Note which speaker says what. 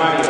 Speaker 1: primaria.